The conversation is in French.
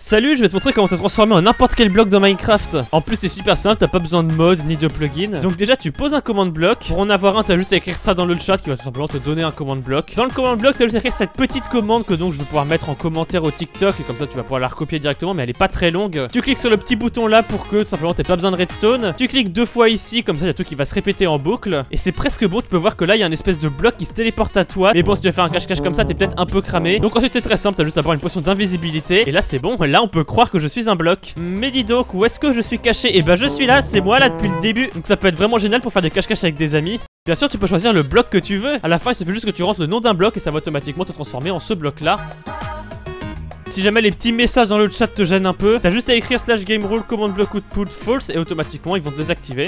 Salut, je vais te montrer comment te transformer en n'importe quel bloc dans Minecraft. En plus, c'est super simple, t'as pas besoin de mode ni de plugin. Donc déjà, tu poses un commande bloc. Pour en avoir un, t'as juste à écrire ça dans le chat qui va tout simplement te donner un commande bloc. Dans le commande bloc, t'as juste à écrire cette petite commande que donc je vais pouvoir mettre en commentaire au TikTok et comme ça tu vas pouvoir la recopier directement, mais elle est pas très longue. Tu cliques sur le petit bouton là pour que tout simplement t'aies pas besoin de redstone. Tu cliques deux fois ici, comme ça il y a tout qui va se répéter en boucle. Et c'est presque bon, tu peux voir que là il y a un espèce de bloc qui se téléporte à toi. Mais bon, si tu veux faire un cache-cache comme ça, t'es peut-être un peu cramé. Donc ensuite c'est très simple, t'as juste à avoir une potion d'invisibilité. Et là c'est bon, là on peut croire que je suis un bloc. Mais dis donc, où est-ce que je suis caché? Et bah je suis là, c'est moi là depuis le début. Donc ça peut être vraiment génial pour faire des cache-cache avec des amis. Bien sûr, tu peux choisir le bloc que tu veux. À la fin, il suffit juste que tu rentres le nom d'un bloc et ça va automatiquement te transformer en ce bloc là. Si jamais les petits messages dans le chat te gênent un peu, t'as juste à écrire slash game rule command block output false et automatiquement ils vont se désactiver.